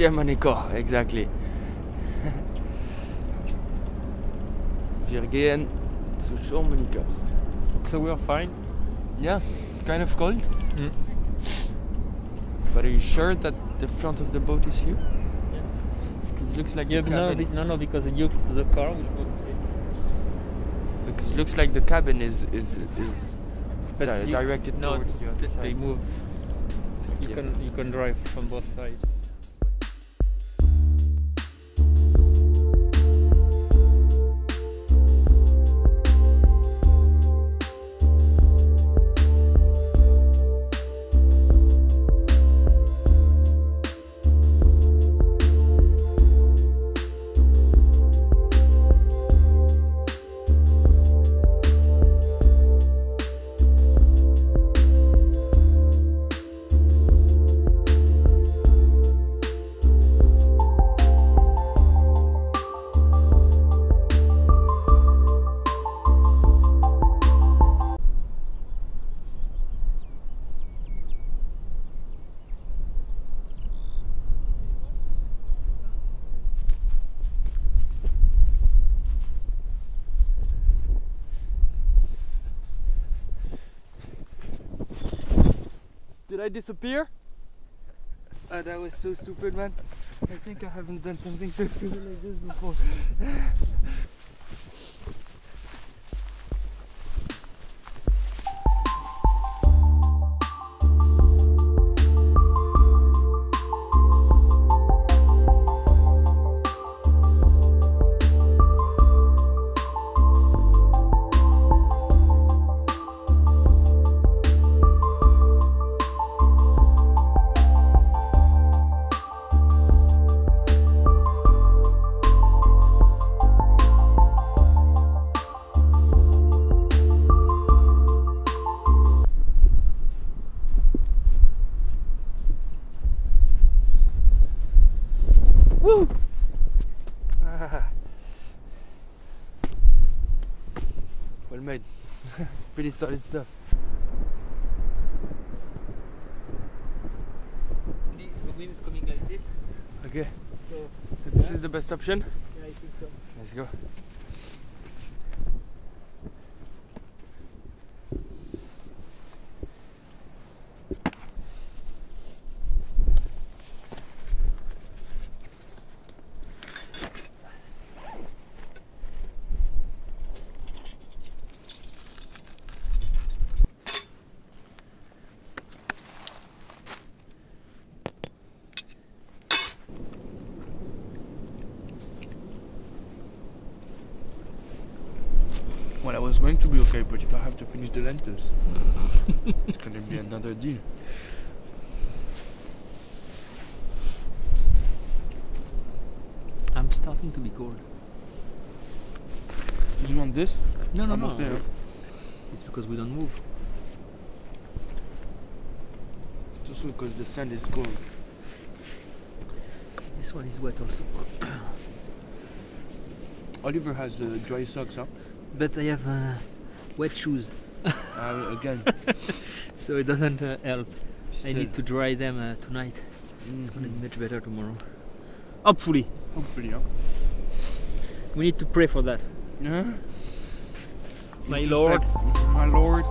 Schiermonnikoog, exactly. Wir gehen zu Schiermonnikoog. So we are fine. Yeah, kind of cold. Mm. But are you sure that the front of the boat is here? Because it looks like Yeah, the but no, no, no, because you, the car will go straight. Because it looks like the cabin is is is di- you- directed no, towards the other side. They move. You Yeah. can you can drive from both sides. Did I disappear? Uh, that was so stupid, man. I think I haven't done something so stupid like this before. Well made. Pretty solid stuff. The, the wind is coming like this. Okay, So so this is the best option. yeah, I think so. Let's go. Was going to be okay, but if I have to finish the lentils, it's gonna be another deal. I'm starting to be cold. You want this? No, no, I'm no. okay? It's because we don't move. Just because the sand is cold. This one is wet also. Oliver has uh, dry socks, huh? But I have uh, wet shoes, Uh, again. so it doesn't uh, help. I need to dry them uh, tonight. It's gonna be much better tomorrow. Hopefully. Hopefully, huh? We need to pray for that. Yeah. My Lord. my lord.